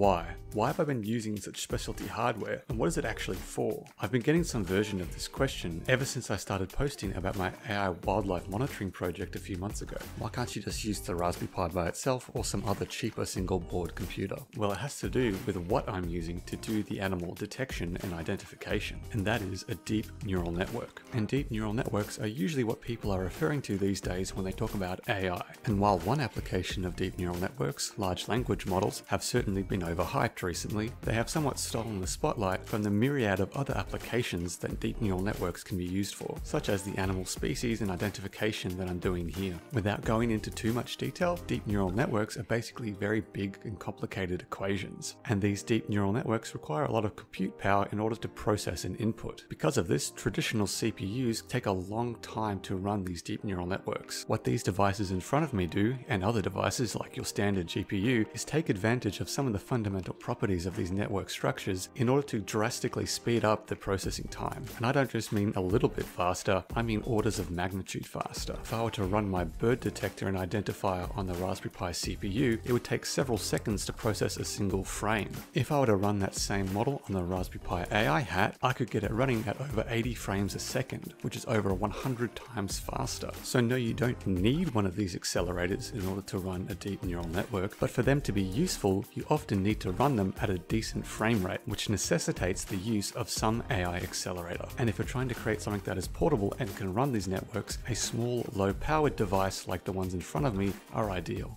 Why? Why have I been using such specialty hardware and what is it actually for? I've been getting some version of this question ever since I started posting about my AI wildlife monitoring project a few months ago. Why can't you just use the Raspberry Pi by itself or some other cheaper single board computer? Well, it has to do with what I'm using to do the animal detection and identification, and that is a deep neural network. And deep neural networks are usually what people are referring to these days when they talk about AI. And while one application of deep neural networks, large language models, have certainly been overhyped recently, they have somewhat stolen the spotlight from the myriad of other applications that deep neural networks can be used for, such as the animal species and identification that I'm doing here. Without going into too much detail, deep neural networks are basically very big and complicated equations, and these deep neural networks require a lot of compute power in order to process an input. Because of this, traditional CPUs take a long time to run these deep neural networks. What these devices in front of me do, and other devices like your standard GPU, is take advantage of some of the fundamental properties of these network structures in order to drastically speed up the processing time. And I don't just mean a little bit faster, I mean orders of magnitude faster. If I were to run my bird detector and identifier on the Raspberry Pi CPU, it would take several seconds to process a single frame. If I were to run that same model on the Raspberry Pi AI hat, I could get it running at over 80 frames a second, which is over 100 times faster. So no, you don't need one of these accelerators in order to run a deep neural network, but for them to be useful, you often need to run them at a decent frame rate, which necessitates the use of some AI accelerator. And if you're trying to create something that is portable and can run these networks, a small, low powered device like the ones in front of me are ideal.